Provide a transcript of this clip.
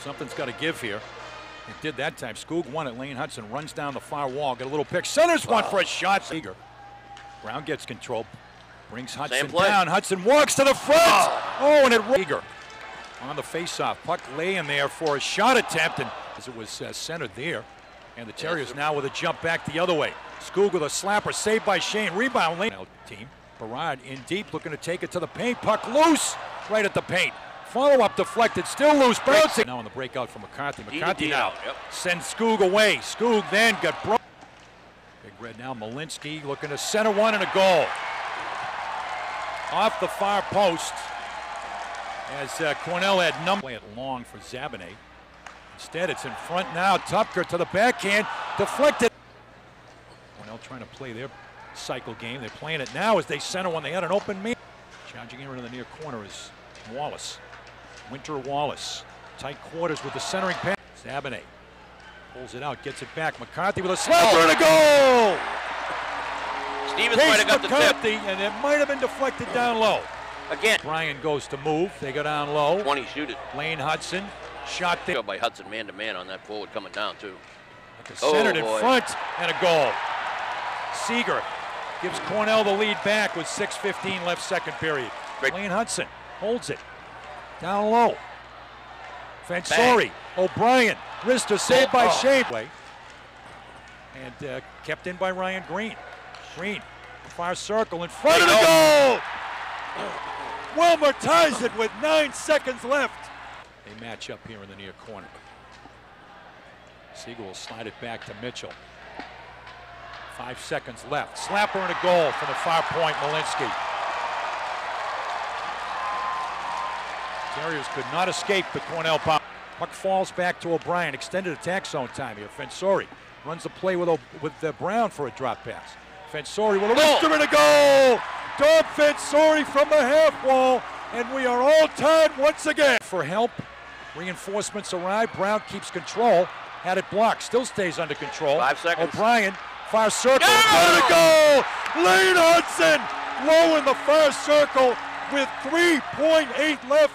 Something's got to give here. It did that time. Skoog won it. Lane Hutson runs down the far wall. Got a little pick. Centers one for a shot. Seger. Brown gets control. Brings Hutson down. Hutson walks to the front. Oh, and it Seger on the faceoff. Puck laying there for a shot attempt, and as it was uh, centered there. And the Terriers now with a jump back the other way. Skoog with a slapper, saved by Shane. Rebound lane. Team. Barad in deep, looking to take it to the paint. Puck loose, right at the paint. Follow up deflected, still loose, bouncing. Now on the breakout from McCarthy. McCarthy now out, yep. sends Skoog away. Skoog then got broke. Big Red now, Malinsky looking to center one and a goal. Off the far post as uh, Cornell had number. Play it long for Zabanet. Instead, it's in front now. Tupker to the backhand, deflected. Cornell trying to play their cycle game. They're playing it now as they center one. They had an open man. Charging in into the near corner is Wallace. Winter Wallace. Tight quarters with the centering pass. Zabanet pulls it out, gets it back. McCarthy with a slapper oh. and a goal! Stevens might have got the tip. McCarthy, and it might have been deflected down low. Again, Bryan goes to move. They go down low. 20 shoot it. Lane Hutson shot there. By Hutson man to man on that forward coming down, too. Oh, Centered in oh, front and a goal. Seger gives Cornell the lead back with 6.15 left second period. Great. Lane Hutson holds it. Down low. Fensore. O'Brien. Wrister saved by Oh. And uh, kept in by Ryan Greene. Greene. Far circle in front of the goal. Wilmer ties it with nine seconds left. They match up here in the near corner. Siegel will slide it back to Mitchell. Five seconds left. Slapper and a goal from the far point, Malinsky. Terriers could not escape the Cornell power. Puck falls back to O'Brien. Extended attack zone time here. Fensore runs the play with, O- with uh, Brown for a drop pass. Fensore with a wrister and a goal. Dom Fensore from the half wall, and we are all tied once again. For help, reinforcements arrive. Brown keeps control. Had it blocked. Still stays under control. Five seconds. O'Brien, far circle. Got a goal. Lane Hutson low in the far circle with 3.8 left